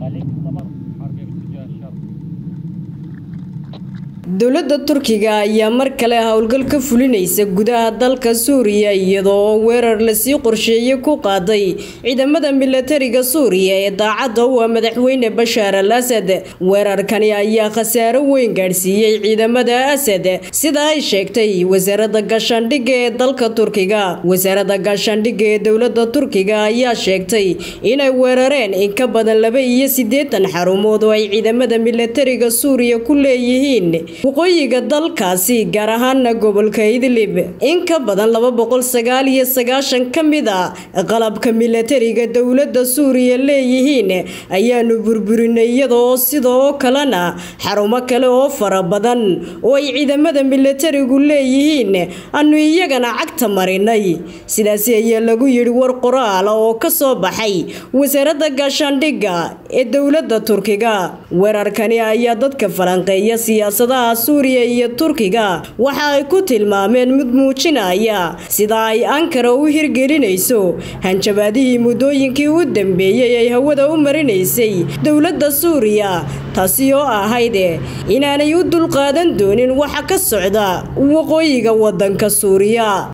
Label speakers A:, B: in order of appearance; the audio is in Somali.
A: Balik tamam. Harbiye bitince aşağı. Dowladda turkiga ayaa mar kale howlgal ka fulinaysa gudaha dalka suuriya iyadoo weerar la sii qorsheeyey ku qaaday ciidamada milatariga suuriya ee daacadda u ah madaxweyne bashaar al asad weerarkani ayaa khasaaro weyn gaadhsiiyey ciidamada asad sida ay sheegtay wasaaradda gaashaandhigga ee dalka turkiga. Wasaaradda gaashaandhigga ee dowladda turkiga ayaa sheegtay inay weerareen in ka badan laba iyo siddeetan xarumood oo ay ciidamada milatariga suuriya ku leeyihiin waqooyiga dalkaasi gaar ahaana gobolka idlib in ka badan laba boqol sagaal iyo sagaashan ka mid a qalabka milatariga dowladda suuriya leeyihiin ayaanu burburinay iyadoo sidoo kalena xarumo kale oo fara badan oo ay ciidamada milatarigu leeyihiin aanu iyagana cagta marinay. Sidaasi ayaa lagu yidhi war qoraala oo ka soo baxay wasaaradda gaashaandhigga ee dowladda turkiga. Weerarkani ayaa dadka falanqeeya siyaasadaha suuriya iyo turkiga. Waxa ay ku tilmaameen mid muujinaya sida ay ankara u hirgelinayso. Hanjabaadihii muddooyinkii u dambeeyey ay hawada u marinaysay dowladda suuriya. Taasi oo ahayd inaanay u dulqaadan doonin waxa ka socda waqooyiga waddanka suuriya